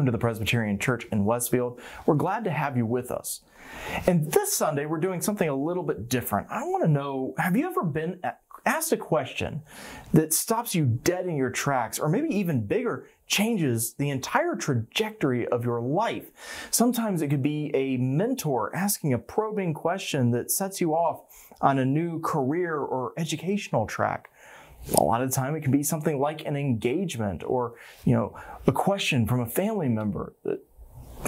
welcome to the Presbyterian Church in Westfield. We're glad to have you with us. And this Sunday, we're doing something a little bit different. I want to know have you ever been uh, asked a question that stops you dead in your tracks, or maybe even bigger, changes the entire trajectory of your life? Sometimes it could be a mentor asking a probing question that sets you off on a new career or educational track a lot of the time it can be something like an engagement or you know a question from a family member that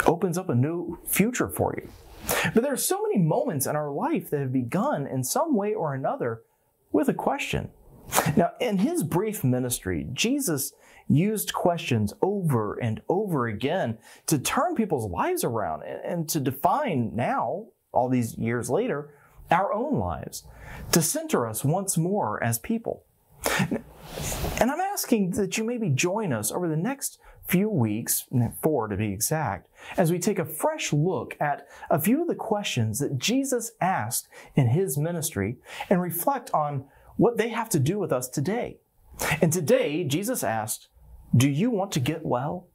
opens up a new future for you. But there are so many moments in our life that have begun in some way or another with a question. Now in his brief ministry jesus used questions over and over again to turn people's lives around and to define now all these years later our own lives to center us once more as people and I'm asking that you maybe join us over the next few weeks, four to be exact, as we take a fresh look at a few of the questions that Jesus asked in his ministry and reflect on what they have to do with us today. And today, Jesus asked, Do you want to get well?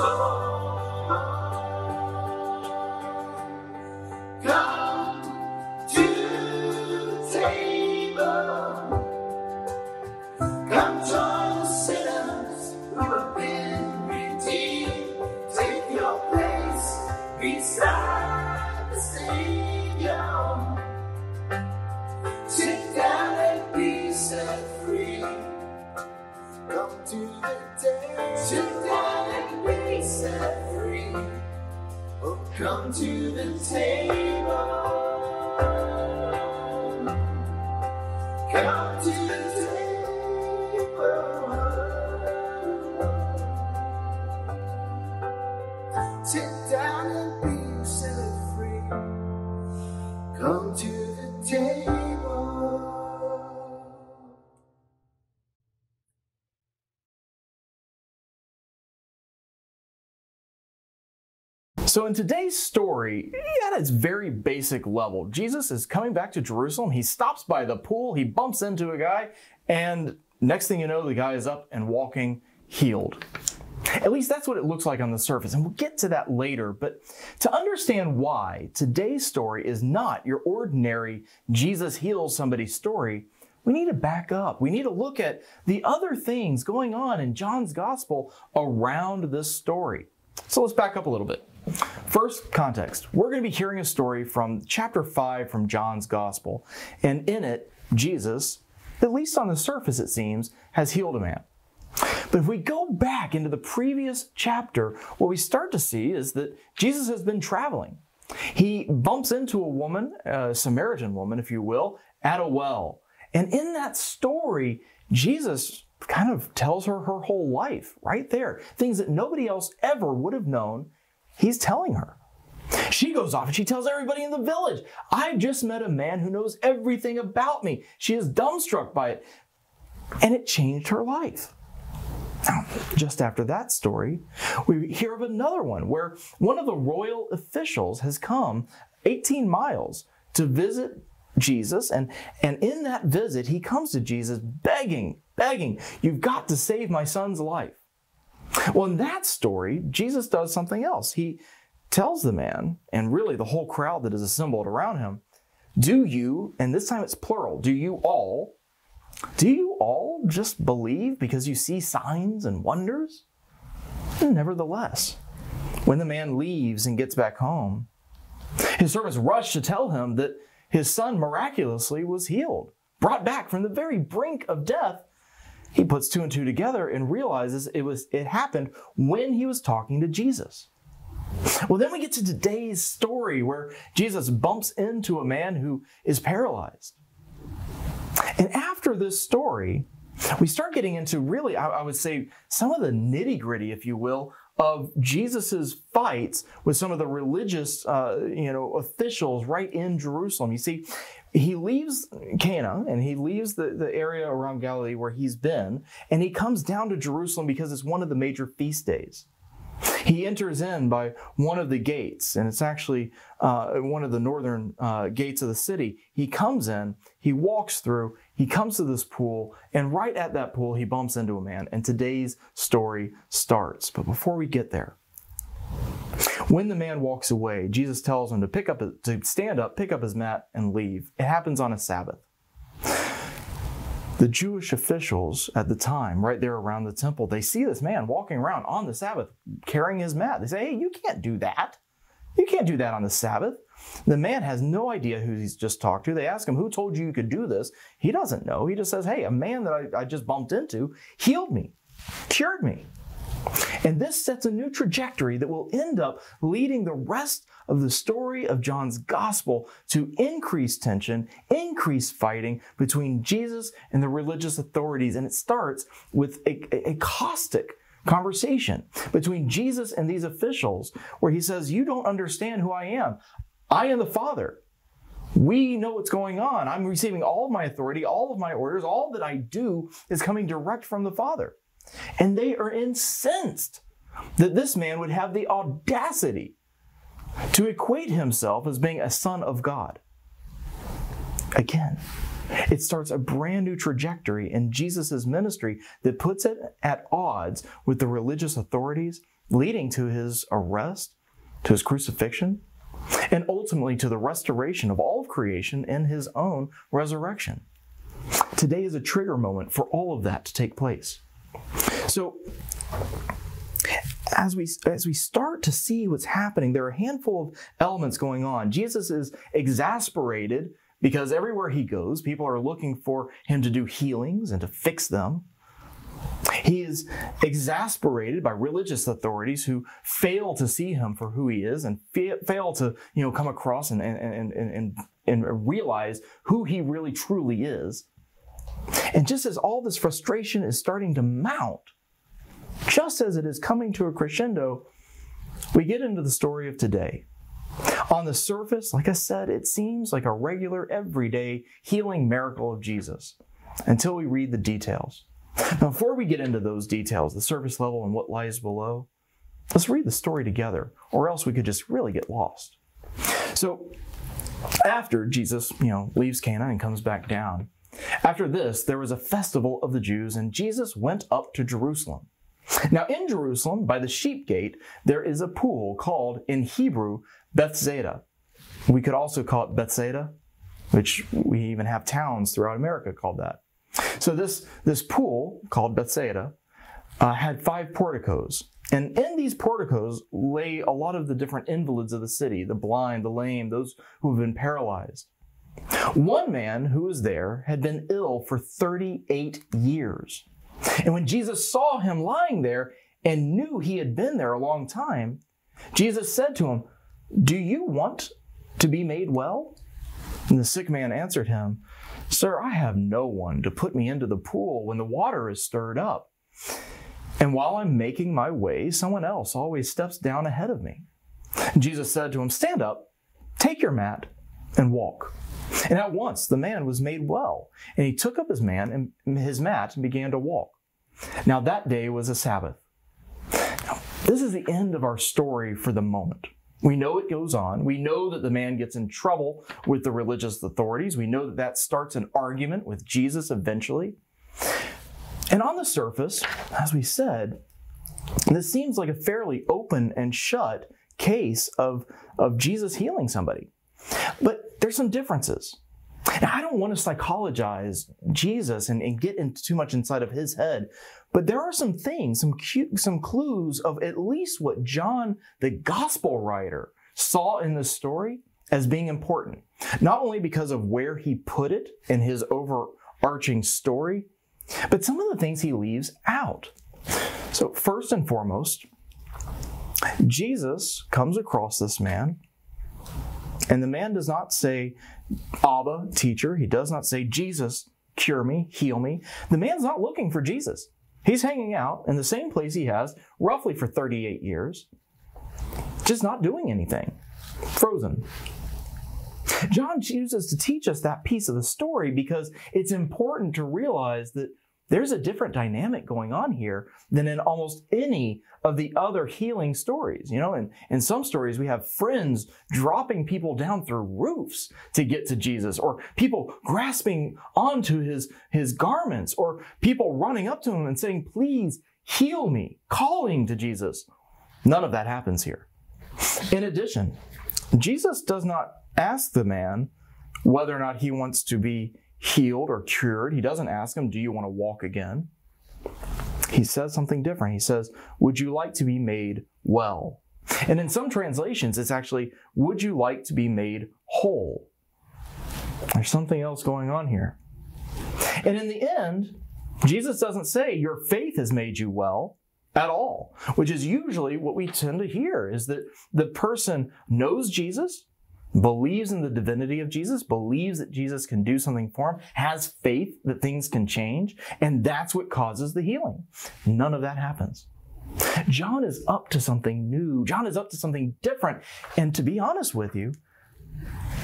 Come So, in today's story, at its very basic level, Jesus is coming back to Jerusalem. He stops by the pool, he bumps into a guy, and next thing you know, the guy is up and walking healed. At least that's what it looks like on the surface, and we'll get to that later. But to understand why today's story is not your ordinary Jesus heals somebody story, we need to back up. We need to look at the other things going on in John's gospel around this story. So let's back up a little bit. First, context. We're going to be hearing a story from chapter 5 from John's Gospel. And in it, Jesus, at least on the surface it seems, has healed a man. But if we go back into the previous chapter, what we start to see is that Jesus has been traveling. He bumps into a woman, a Samaritan woman, if you will, at a well. And in that story, Jesus kind of tells her her whole life right there. Things that nobody else ever would have known He's telling her. She goes off and she tells everybody in the village, I just met a man who knows everything about me. She is dumbstruck by it. And it changed her life. Now, just after that story, we hear of another one where one of the royal officials has come 18 miles to visit Jesus. And, and in that visit, he comes to Jesus begging, begging, You've got to save my son's life. Well, in that story, Jesus does something else. He tells the man, and really the whole crowd that is assembled around him, Do you, and this time it's plural, do you all, do you all just believe because you see signs and wonders? And nevertheless, when the man leaves and gets back home, his servants rush to tell him that his son miraculously was healed, brought back from the very brink of death he puts two and two together and realizes it was it happened when he was talking to Jesus. Well, then we get to today's story where Jesus bumps into a man who is paralyzed. And after this story, we start getting into really, I, I would say, some of the nitty gritty, if you will, of Jesus's fights with some of the religious, uh, you know, officials right in Jerusalem. You see, he leaves Cana and he leaves the, the area around Galilee where he's been, and he comes down to Jerusalem because it's one of the major feast days. He enters in by one of the gates, and it's actually uh, one of the northern uh, gates of the city. He comes in, he walks through, he comes to this pool, and right at that pool, he bumps into a man. And today's story starts. But before we get there, when the man walks away, Jesus tells him to pick up, to stand up, pick up his mat, and leave. It happens on a Sabbath. The Jewish officials at the time, right there around the temple, they see this man walking around on the Sabbath carrying his mat. They say, Hey, you can't do that. You can't do that on the Sabbath. The man has no idea who he's just talked to. They ask him, Who told you you could do this? He doesn't know. He just says, Hey, a man that I, I just bumped into healed me, cured me. And this sets a new trajectory that will end up leading the rest of the story of John's gospel to increase tension, increased fighting between Jesus and the religious authorities. And it starts with a, a, a caustic conversation between Jesus and these officials where he says, You don't understand who I am. I am the Father. We know what's going on. I'm receiving all of my authority, all of my orders, all that I do is coming direct from the Father. And they are incensed that this man would have the audacity to equate himself as being a son of God. Again, it starts a brand new trajectory in Jesus' ministry that puts it at odds with the religious authorities, leading to his arrest, to his crucifixion, and ultimately to the restoration of all of creation in his own resurrection. Today is a trigger moment for all of that to take place. So, as we as we start to see what's happening, there are a handful of elements going on. Jesus is exasperated because everywhere he goes, people are looking for him to do healings and to fix them. He is exasperated by religious authorities who fail to see him for who he is and fail to, you know, come across and, and, and, and, and realize who he really truly is. And just as all this frustration is starting to mount, just as it is coming to a crescendo, we get into the story of today. On the surface, like I said, it seems like a regular, everyday healing miracle of Jesus until we read the details. Now, before we get into those details, the surface level and what lies below, let's read the story together, or else we could just really get lost. So, after Jesus, you know, leaves Cana and comes back down, after this, there was a festival of the Jews, and Jesus went up to Jerusalem. Now, in Jerusalem, by the sheep gate, there is a pool called in Hebrew Bethzatha. We could also call it Bethesda, which we even have towns throughout America called that. So this, this pool called Bethesda uh, had five porticos. And in these porticos lay a lot of the different invalids of the city, the blind, the lame, those who have been paralyzed. One man who was there had been ill for 38 years. And when Jesus saw him lying there and knew he had been there a long time, Jesus said to him, Do you want to be made well? And the sick man answered him, Sir, I have no one to put me into the pool when the water is stirred up. And while I'm making my way, someone else always steps down ahead of me. Jesus said to him, Stand up, take your mat, and walk. And at once the man was made well, and he took up his man and his mat and began to walk. Now that day was a Sabbath. Now, this is the end of our story for the moment. We know it goes on. We know that the man gets in trouble with the religious authorities. We know that that starts an argument with Jesus eventually. And on the surface, as we said, this seems like a fairly open and shut case of, of Jesus healing somebody. But there's some differences. Now, I don't want to psychologize Jesus and, and get into too much inside of his head, but there are some things, some cute, some clues of at least what John, the gospel writer, saw in this story as being important. Not only because of where he put it in his overarching story, but some of the things he leaves out. So, first and foremost, Jesus comes across this man and the man does not say, Abba, teacher. He does not say, Jesus, cure me, heal me. The man's not looking for Jesus. He's hanging out in the same place he has roughly for 38 years, just not doing anything, frozen. John chooses to teach us that piece of the story because it's important to realize that there's a different dynamic going on here than in almost any of the other healing stories. You know, in, in some stories, we have friends dropping people down through roofs to get to Jesus, or people grasping onto his, his garments, or people running up to him and saying, Please heal me, calling to Jesus. None of that happens here. In addition, Jesus does not ask the man whether or not he wants to be healed or cured. He doesn't ask him, Do you want to walk again? he says something different. He says, Would you like to be made well? And in some translations, it's actually, Would you like to be made whole? There's something else going on here. And in the end, Jesus doesn't say, Your faith has made you well at all, which is usually what we tend to hear is that the person knows Jesus, believes in the divinity of Jesus, believes that Jesus can do something for him, has faith that things can change, and that's what causes the healing. None of that happens. John is up to something new. John is up to something different. And to be honest with you,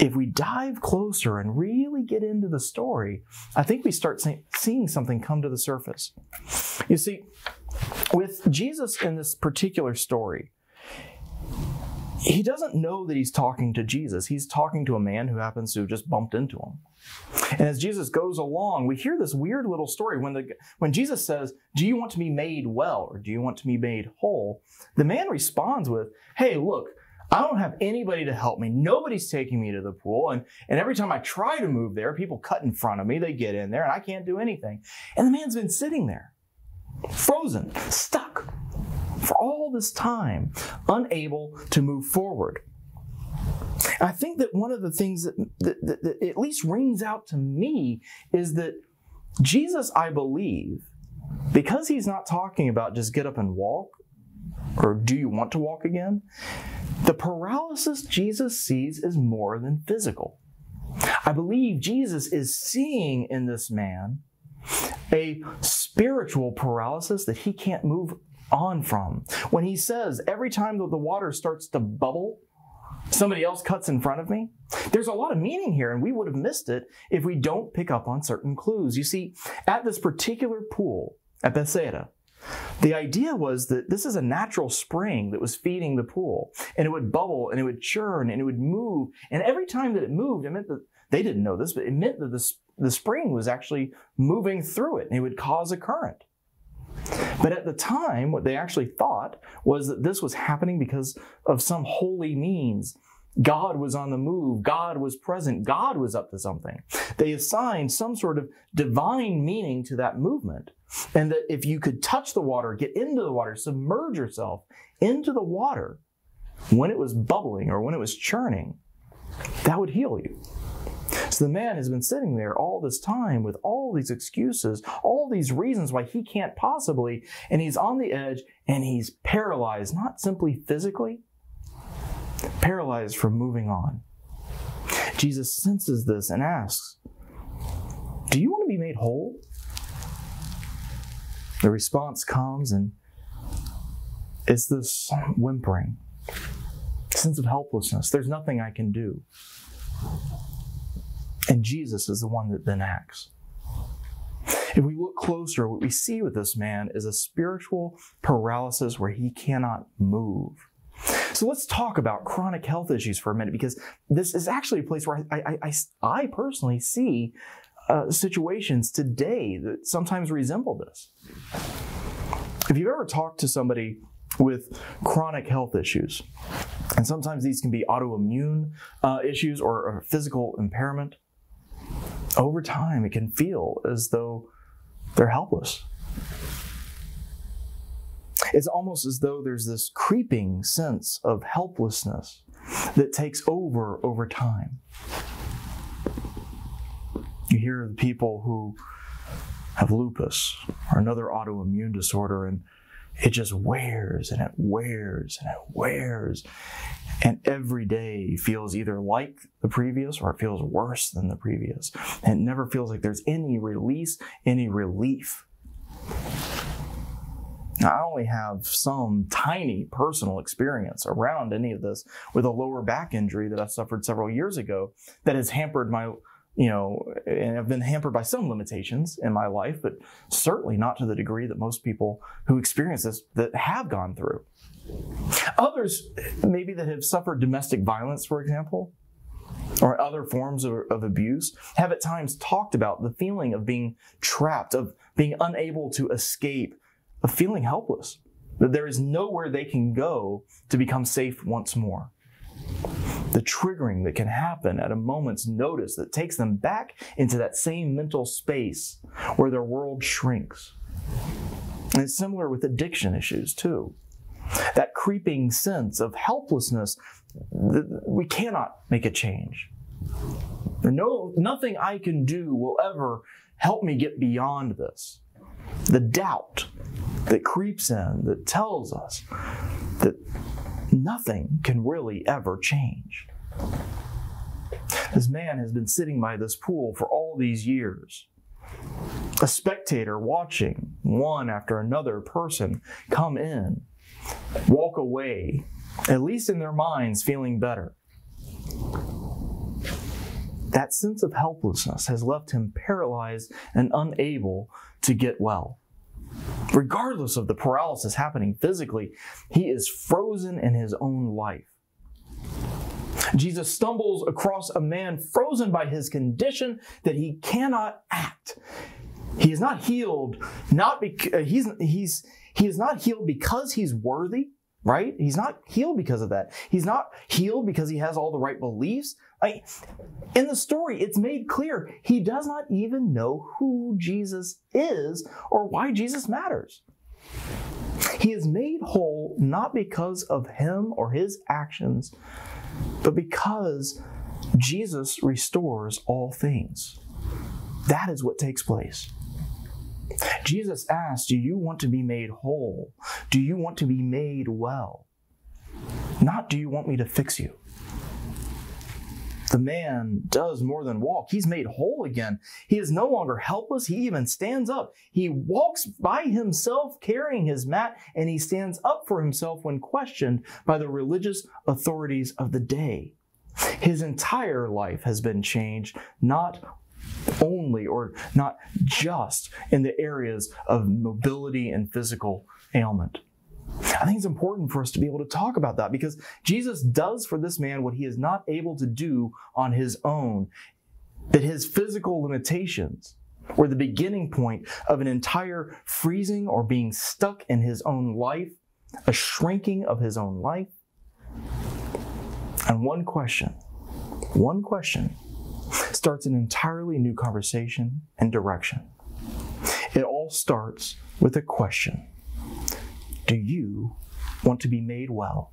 if we dive closer and really get into the story, I think we start seeing something come to the surface. You see, with Jesus in this particular story, he doesn't know that he's talking to Jesus. He's talking to a man who happens to have just bumped into him. And as Jesus goes along, we hear this weird little story. When, the, when Jesus says, Do you want to be made well or do you want to be made whole? The man responds with, Hey, look, I don't have anybody to help me. Nobody's taking me to the pool. And, and every time I try to move there, people cut in front of me. They get in there and I can't do anything. And the man's been sitting there, frozen, stuck, for all this time, unable to move forward. I think that one of the things that, that, that, that at least rings out to me is that Jesus, I believe, because he's not talking about just get up and walk or do you want to walk again, the paralysis Jesus sees is more than physical. I believe Jesus is seeing in this man a spiritual paralysis that he can't move on from. When he says, every time that the water starts to bubble, somebody else cuts in front of me. There's a lot of meaning here, and we would have missed it if we don't pick up on certain clues. You see, at this particular pool at Bethesda, the idea was that this is a natural spring that was feeding the pool, and it would bubble and it would churn and it would move. And every time that it moved, it meant that they didn't know this, but it meant that the, the spring was actually moving through it and it would cause a current. But at the time, what they actually thought was that this was happening because of some holy means. God was on the move. God was present. God was up to something. They assigned some sort of divine meaning to that movement. And that if you could touch the water, get into the water, submerge yourself into the water when it was bubbling or when it was churning, that would heal you. So the man has been sitting there all this time with all these excuses, all these reasons why he can't possibly, and he's on the edge and he's paralyzed, not simply physically, paralyzed from moving on. Jesus senses this and asks, Do you want to be made whole? The response comes and it's this whimpering, sense of helplessness. There's nothing I can do. And Jesus is the one that then acts. If we look closer, what we see with this man is a spiritual paralysis where he cannot move. So let's talk about chronic health issues for a minute because this is actually a place where I, I, I, I personally see uh, situations today that sometimes resemble this. If you've ever talked to somebody with chronic health issues, and sometimes these can be autoimmune uh, issues or, or physical impairment, over time it can feel as though they're helpless. It's almost as though there's this creeping sense of helplessness that takes over over time. You hear the people who have lupus or another autoimmune disorder, and it just wears and it wears and it wears. And every day feels either like the previous or it feels worse than the previous. And it never feels like there's any release, any relief. Now, I only have some tiny personal experience around any of this with a lower back injury that I suffered several years ago that has hampered my, you know, and I've been hampered by some limitations in my life, but certainly not to the degree that most people who experience this that have gone through. Others, maybe that have suffered domestic violence, for example, or other forms of, of, abuse, have at times talked about the feeling of being trapped, of being unable to escape, of feeling helpless, that there is nowhere they can go to become safe once more. The triggering that can happen at a moment's notice that takes them back into that same mental space where their world shrinks. And it's similar with addiction issues, too that creeping sense of helplessness, that we cannot make a change. No, nothing I can do will ever help me get beyond this. The doubt that creeps in that tells us that nothing can really ever change. This man has been sitting by this pool for all these years, a spectator watching one after another person come in walk away, at least in their minds, feeling better. That sense of helplessness has left him paralyzed and unable to get well. Regardless of the paralysis happening physically, he is frozen in his own life. Jesus stumbles across a man frozen by his condition that he cannot act. He is not healed, not because uh, he's he's he is not healed because he's worthy, right? He's not healed because of that. He's not healed because he has all the right beliefs. I, in the story, it's made clear he does not even know who Jesus is or why Jesus matters. He is made whole not because of him or his actions, but because Jesus restores all things. That is what takes place. Jesus asked, Do you want to be made whole? Do you want to be made well? Not, Do you want me to fix you? The man does more than walk. He's made whole again. He is no longer helpless. He even stands up. He walks by himself carrying his mat, and he stands up for himself when questioned by the religious authorities of the day. His entire life has been changed, not only or not just in the areas of mobility and physical ailment. I think it's important for us to be able to talk about that because Jesus does for this man what he is not able to do on his own. That his physical limitations were the beginning point of an entire freezing or being stuck in his own life, a shrinking of his own life. And one question, one question starts an entirely new conversation and direction. It all starts with a question Do you want to be made well?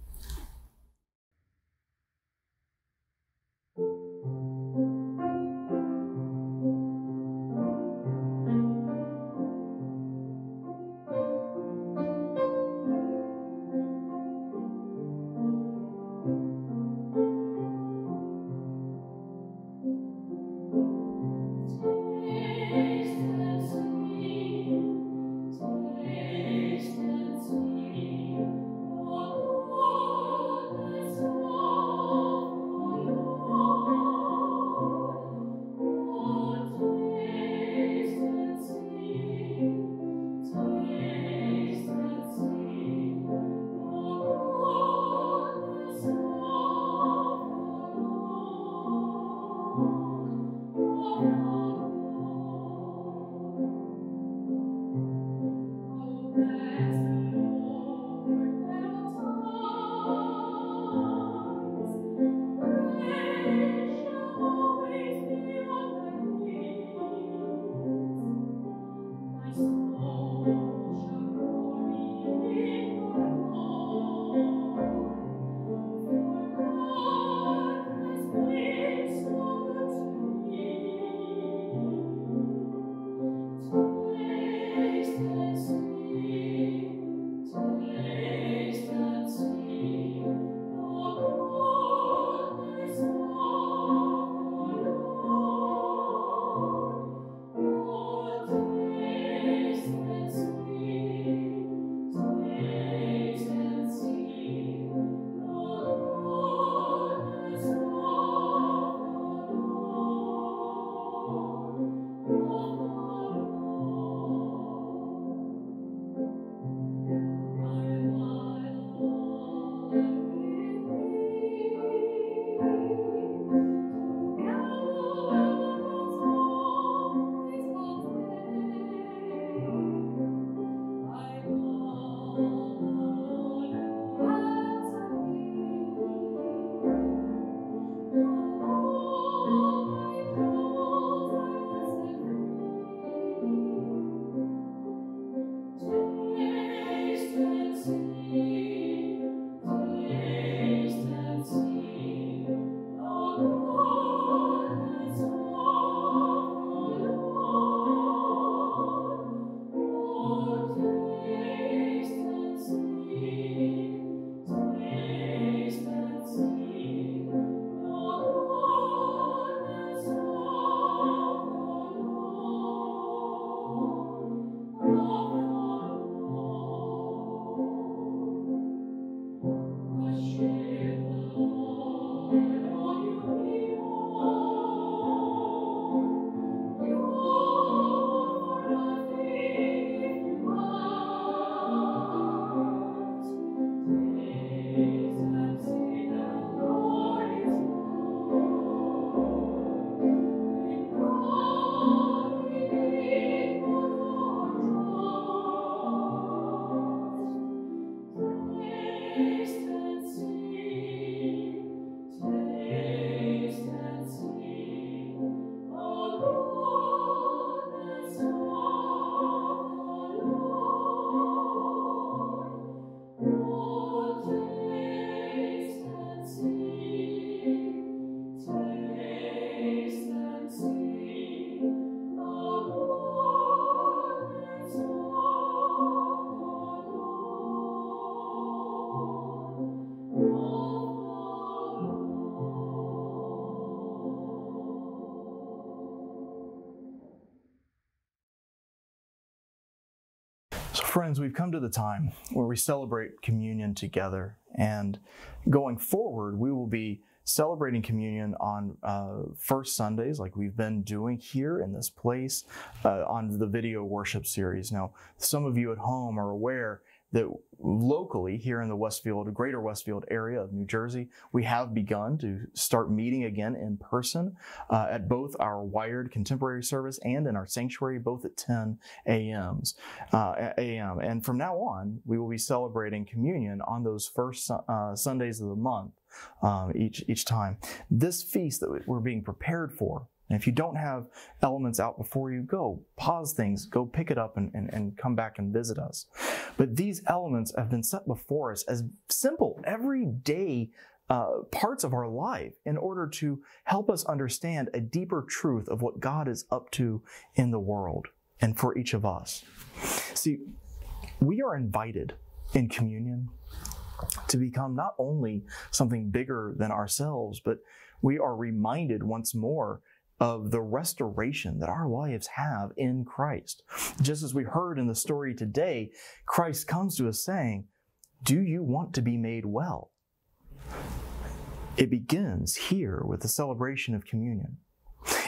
Friends, we've come to the time where we celebrate communion together. And going forward, we will be celebrating communion on uh, first Sundays, like we've been doing here in this place uh, on the video worship series. Now, some of you at home are aware that locally here in the Westfield, greater Westfield area of New Jersey, we have begun to start meeting again in person uh, at both our wired contemporary service and in our sanctuary, both at 10 a.m.s, uh, a.m. And from now on, we will be celebrating communion on those first uh, Sundays of the month um, each each time. This feast that we're being prepared for and if you don't have elements out before you go, pause things, go pick it up and, and, and come back and visit us. But these elements have been set before us as simple, everyday uh, parts of our life in order to help us understand a deeper truth of what God is up to in the world and for each of us. See, we are invited in communion to become not only something bigger than ourselves, but we are reminded once more of the restoration that our lives have in Christ. Just as we heard in the story today, Christ comes to us saying, Do you want to be made well? It begins here with the celebration of communion.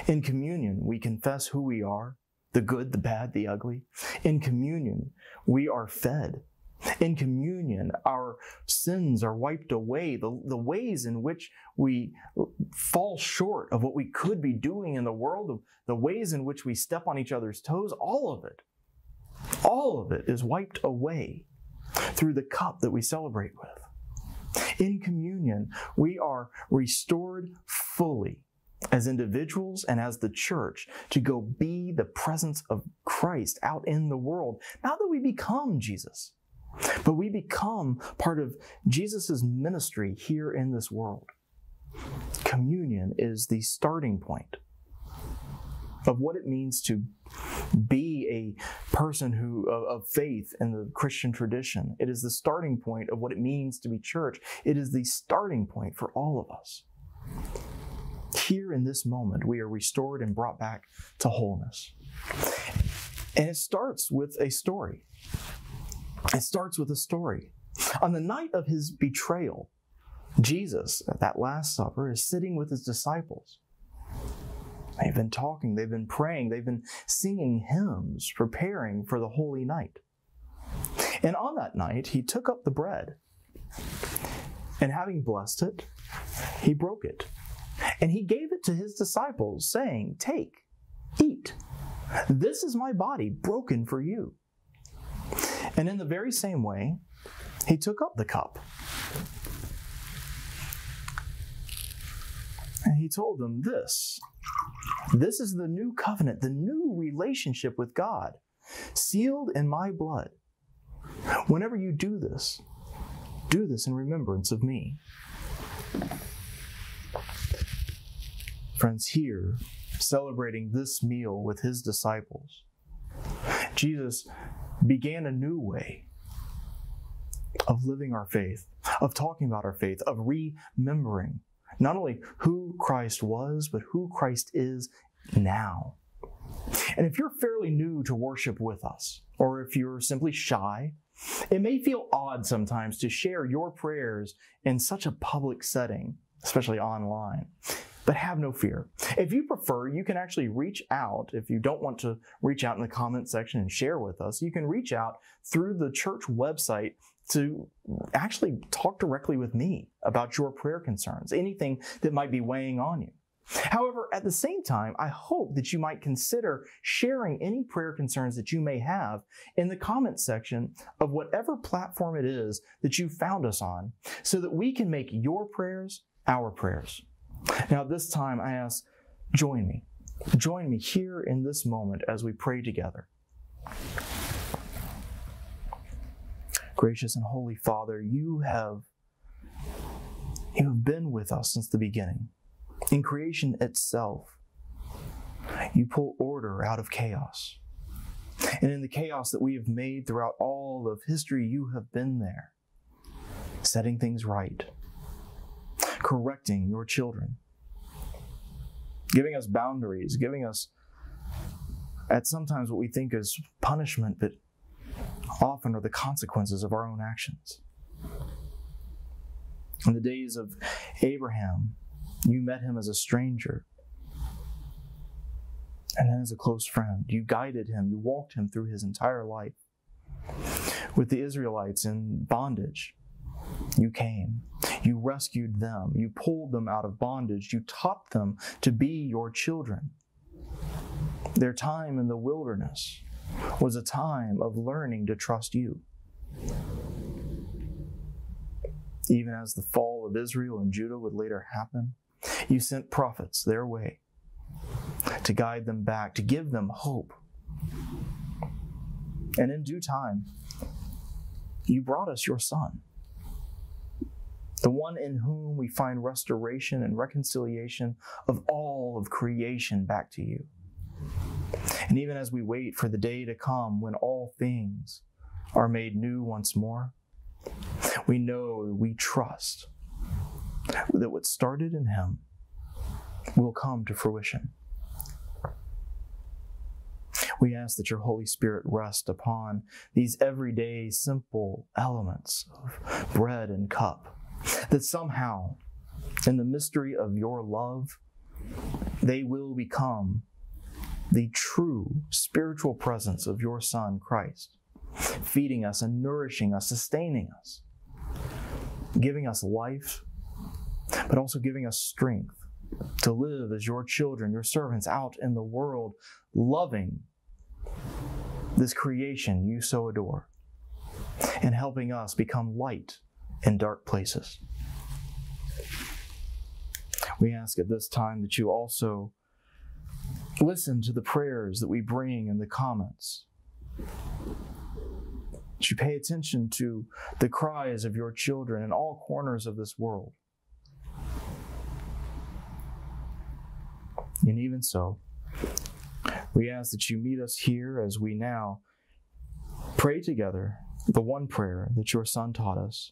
In communion, we confess who we are the good, the bad, the ugly. In communion, we are fed in communion, our sins are wiped away. The, the ways in which we fall short of what we could be doing in the world, the ways in which we step on each other's toes, all of it, all of it is wiped away through the cup that we celebrate with. In communion, we are restored fully as individuals and as the church to go be the presence of Christ out in the world. Now that we become Jesus. But we become part of Jesus' ministry here in this world. Communion is the starting point of what it means to be a person who of, of, faith in the Christian tradition. It is the starting point of what it means to be church. It is the starting point for all of us. Here in this moment, we are restored and brought back to wholeness. And it starts with a story. It starts with a story. On the night of his betrayal, Jesus, at that Last Supper, is sitting with his disciples. They've been talking, they've been praying, they've been singing hymns, preparing for the holy night. And on that night, he took up the bread, and having blessed it, he broke it. And he gave it to his disciples, saying, Take, eat. This is my body broken for you. And in the very same way, he took up the cup. And he told them this This is the new covenant, the new relationship with God, sealed in my blood. Whenever you do this, do this in remembrance of me. Friends, here, celebrating this meal with his disciples, Jesus began a new way of living our faith, of talking about our faith, of remembering not only who Christ was, but who Christ is now. And if you're fairly new to worship with us, or if you're simply shy, it may feel odd sometimes to share your prayers in such a public setting, especially online. But have no fear. If you prefer, you can actually reach out. If you don't want to reach out in the comment section and share with us, you can reach out through the church website to actually talk directly with me about your prayer concerns, anything that might be weighing on you. However, at the same time, I hope that you might consider sharing any prayer concerns that you may have in the comment section of whatever platform it is that you found us on so that we can make your prayers our prayers. Now, this time I ask, join me. Join me here in this moment as we pray together. Gracious and holy Father, you have you have been with us since the beginning. In creation itself, you pull order out of chaos. And in the chaos that we have made throughout all of history, you have been there, setting things right, correcting your children, giving us boundaries, giving us at sometimes what we think is punishment, but often are the consequences of our own actions. In the days of Abraham, you met him as a stranger. And then as a close friend, you guided him, you walked him through his entire life. With the Israelites in bondage, you came. You rescued them. You pulled them out of bondage. You taught them to be your children. Their time in the wilderness was a time of learning to trust you. Even as the fall of Israel and Judah would later happen, you sent prophets their way to guide them back, to give them hope. And in due time, you brought us your Son, the one in whom we find restoration and reconciliation of all of creation back to you. And even as we wait for the day to come when all things are made new once more, we know, we trust that what started in Him will come to fruition. We ask that your Holy Spirit rest upon these everyday simple elements of bread and cup, that somehow, in the mystery of your love, they will become the true spiritual presence of your Son, Christ, feeding us and nourishing us, sustaining us, giving us life, but also giving us strength to live as your children, your servants out in the world, loving this creation you so adore, and helping us become light in dark places. We ask at this time that you also listen to the prayers that we bring in the comments. That you pay attention to the cries of your children in all corners of this world. And even so, we ask that you meet us here as we now pray together the one prayer that your Son taught us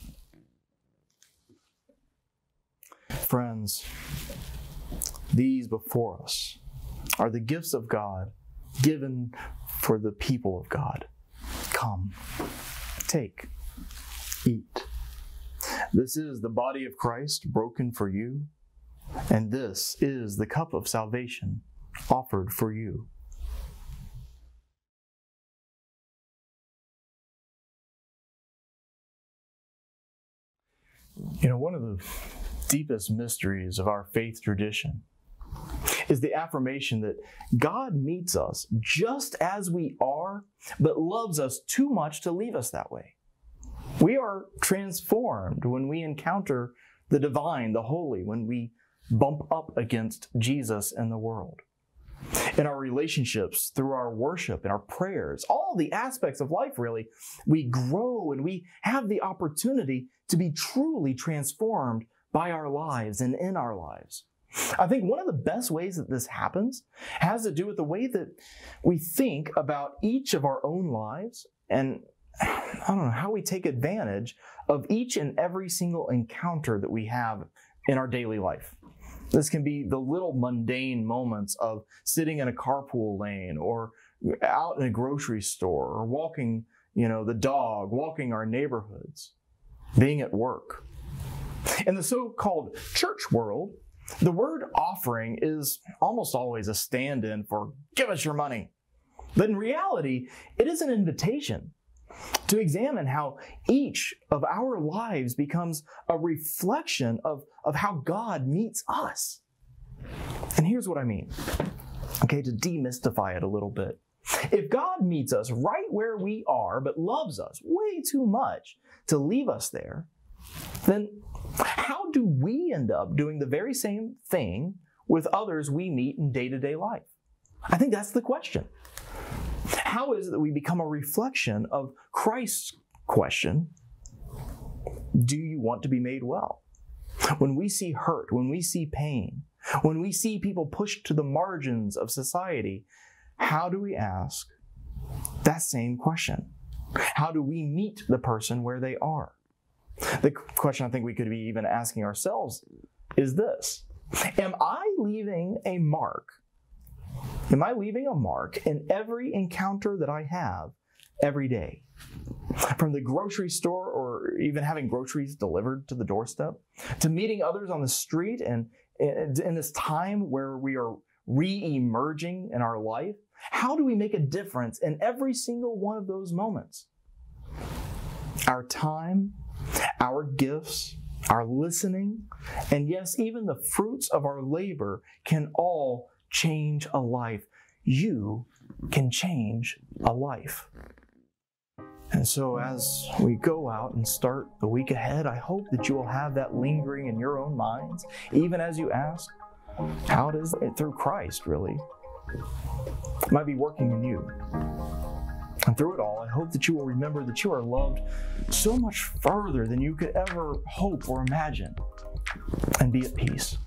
Friends, these before us are the gifts of God given for the people of God. Come, take, eat. This is the body of Christ broken for you, and this is the cup of salvation offered for you. You know, one of the deepest mysteries of our faith tradition is the affirmation that God meets us just as we are, but loves us too much to leave us that way. We are transformed when we encounter the divine, the holy, when we bump up against Jesus and the world. In our relationships, through our worship and our prayers, all the aspects of life, really, we grow and we have the opportunity to be truly transformed by our lives and in our lives. I think one of the best ways that this happens has to do with the way that we think about each of our own lives and I don't know how we take advantage of each and every single encounter that we have in our daily life. This can be the little mundane moments of sitting in a carpool lane or out in a grocery store or walking, you know, the dog, walking our neighborhoods, being at work. In the so-called church world, the word offering is almost always a stand in for give us your money. But in reality, it is an invitation to examine how each of our lives becomes a reflection of, of how God meets us. And here's what I mean. Okay, to demystify it a little bit. If God meets us right where we are, but loves us way too much to leave us there, then how do we end up doing the very same thing with others we meet in day to day life? I think that's the question. How is it that we become a reflection of Christ's question? Do you want to be made well? When we see hurt, when we see pain, when we see people pushed to the margins of society, how do we ask that same question? How do we meet the person where they are? The question I think we could be even asking ourselves is this Am I leaving a mark? Am I leaving a mark in every encounter that I have every day? From the grocery store or even having groceries delivered to the doorstep, to meeting others on the street and in this time where we are re emerging in our life, how do we make a difference in every single one of those moments? Our time, our gifts, our listening, and yes, even the fruits of our labor can all change a life. You can change a life. And so, as we go out and start the week ahead, I hope that you will have that lingering in your own minds, even as you ask, how does it through Christ really might be working in you? And through it all, I hope that you will remember that you are loved so much further than you could ever hope or imagine, and be at peace.